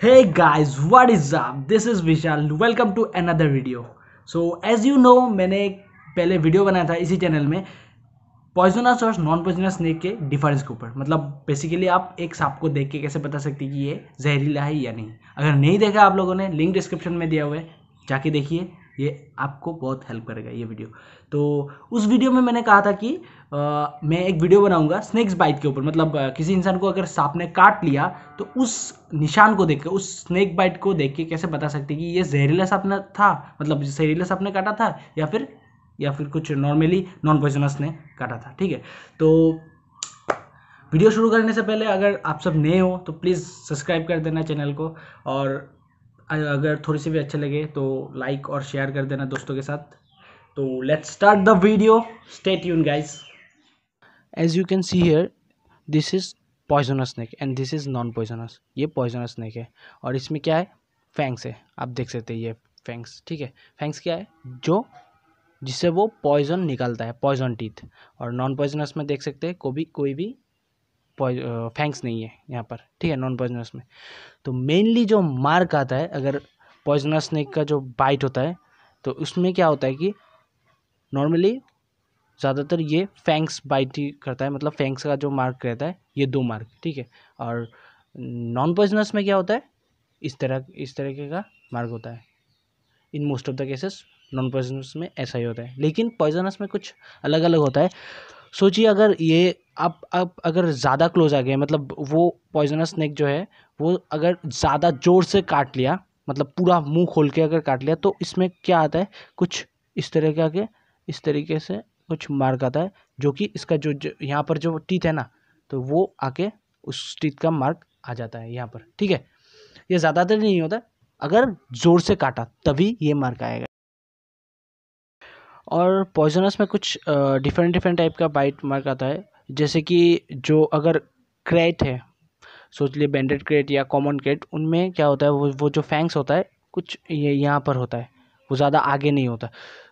Hey guys, what is up? This is Vishal. Welcome to another video. So as you know, मैंने एक पहले video बनाया था इसी चैनल में पॉइजनस और नॉन पॉइजनस स्नेक के डिफरेंस के ऊपर मतलब बेसिकली आप एक सांप को देख के कैसे बता सकते हैं कि ये जहरीला है या नहीं अगर नहीं देखा आप लोगों ने लिंक डिस्क्रिप्शन में दिया हुआ है जाके देखिए ये आपको बहुत हेल्प करेगा ये वीडियो तो उस वीडियो में मैंने कहा था कि आ, मैं एक वीडियो बनाऊँगा स्नेक्स बाइट के ऊपर. मतलब किसी इंसान को अगर सांप ने काट लिया तो उस निशान को देख के उस स्नेक बाइट को देख के कैसे बता सकते कि ये जहरीला सांप ने था? मतलब जहरीला सांप ने काटा था या फिर या फिर कुछ नॉर्मली नॉन पॉइजनस ने काटा था. ठीक है? तो वीडियो शुरू करने से पहले अगर आप सब नए हो तो प्लीज़ सब्सक्राइब कर देना चैनल को और अगर थोड़ी सी भी अच्छे लगे तो लाइक और शेयर कर देना दोस्तों के साथ। तो let's start the video stay tuned guys as you can see here this is poisonous snake and this is non poisonous ये पॉइजनस स्नैक है। और इसमें क्या है? फैंक्स है। आप देख सकते हैं ये फैंक्स ठीक है? फैंक्स क्या है? जो, जिससे वो पॉइजन निकलता है पॉइजन टीथ और नॉन पॉइजनस में देख सकते हैं कोई भी कोई भी फैंक्स नहीं है यहाँ पर, ठीक है नॉन पॉइजनस में। तो मेनली जो मार्क आता है, अगर पॉइजनस स्नेक का जो बाइट होता है तो उसमें क्या होता है कि नॉर्मली ज़्यादातर ये फैंक्स बाइट ही करता है मतलब फैंक्स का जो मार्क रहता है, ये दो मार्क ठीक है। और नॉन पॉइजनस में क्या होता है, इस तरह, इस तरीके का मार्क होता है। In most of the cases non poisonous में ऐसा ही होता है। लेकिन पॉइजनस में कुछ अलग अलग होता है। सोचिए अगर ये आप आप अगर ज़्यादा क्लोज आ गए मतलब वो पॉइजनस स्नेक जो है वो अगर ज़्यादा ज़ोर से काट लिया मतलब पूरा मुँह खोल के अगर काट लिया तो इसमें क्या आता है? कुछ इस तरह का के इस तरीके से कुछ मार्क आता है जो कि इसका जो, जो यहाँ पर जो टीथ है ना तो वो आके उस टीथ का मार्क आ जाता है यहाँ पर ठीक है? ये ज़्यादातर नहीं होता अगर ज़ोर से काटा तभी ये मार्क आएगा। और पॉइजनस में कुछ डिफरेंट डिफरेंट टाइप का बाइट मार्क आता है जैसे कि जो अगर क्रेट है, सोच लिए बैंडेड क्रेट या कॉमन क्रेट उनमें क्या होता है, वो वो जो फैंक्स होता है, कुछ ये, यहाँ पर होता है, वो ज़्यादा आगे नहीं होता।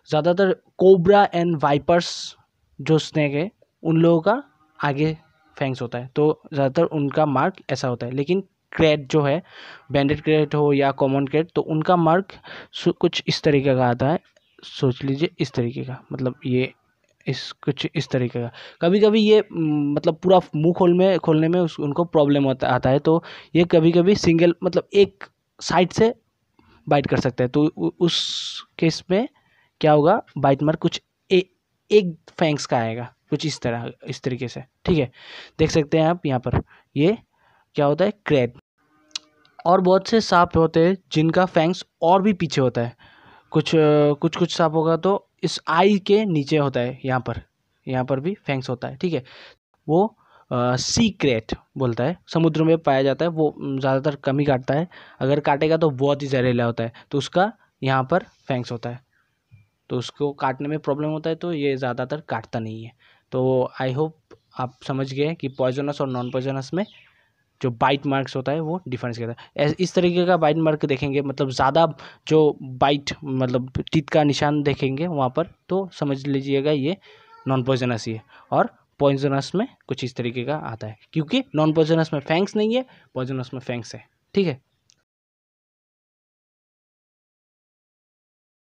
ज़्यादातर कोबरा एंड वाइपर्स जो स्नैक है, उन लोगों का आगे फैंक्स होता है तो ज़्यादातर उनका मार्क ऐसा होता है। लेकिन क्रेट जो है बैंडेड क्रेट हो या कॉमन क्रेट तो उनका मार्क कुछ इस तरीके का आता है, सोच लीजिए इस तरीके का मतलब ये इस कुछ इस तरीके का। कभी कभी ये मतलब पूरा मुँह खोल में खोलने में उस उनको प्रॉब्लम होता आता है तो ये कभी कभी सिंगल मतलब एक साइड से बाइट कर सकते हैं। तो उस केस में क्या होगा बाइट मार कुछ ए, एक फैंक्स का आएगा कुछ इस तरह इस तरीके से ठीक है? देख सकते हैं आप यहाँ पर ये क्या होता है क्रैब और बहुत से सांप होते हैं जिनका फैंक्स और भी पीछे होता है। कुछ कुछ कुछ सांप होगा तो इस आई के नीचे होता है, यहाँ पर। यहाँ पर भी फैंक्स होता है, ठीक है? वो सी क्रेट बोलता है। समुद्र में पाया जाता है, वो ज़्यादातर कम ही काटता है। अगर काटेगा तो बहुत ही जहरीला होता है। तो उसका यहाँ पर फैंक्स होता है। तो उसको काटने में प्रॉब्लम होता है तो ये ज़्यादातर काटता नहीं है। तो आई होप आप समझ गए कि पॉइजनस और नॉन पॉइजनस में जो बाइट मार्क्स होता है, वो डिफरेंस कहता है। इस तरीके का बाइट मार्क देखेंगे मतलब ज़्यादा जो बाइट मतलब टीथ का निशान देखेंगे वहाँ पर तो समझ लीजिएगा ये नॉन पॉइजनस ही है। और पॉइजनस में कुछ इस तरीके का आता है, क्योंकि नॉन पॉइजनस में फैंक्स नहीं है पॉइजनस में फैंक्स है, ठीक है?